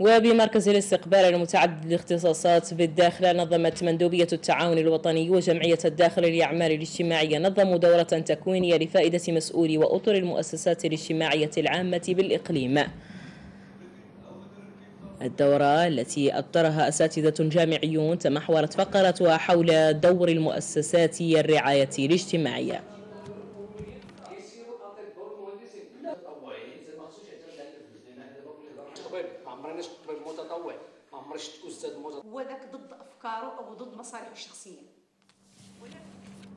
وبمركز الاستقبال المتعدد الاختصاصات بالداخل نظمت مندوبية التعاون الوطني وجمعية الداخل للأعمال الاجتماعية نظموا دورة تكوينية لفائدة مسؤولي وأطر المؤسسات الاجتماعية العامة بالإقليم. الدورة التي أطرها أساتذة جامعيون تمحورت فقرتها حول دور المؤسسات الرعاية الاجتماعية. طبيب ما عمرناش طبيب متطوع ما عمرش أستاذ متطوع هو ذاك ضد أفكاره أو ضد مصالحه الشخصية.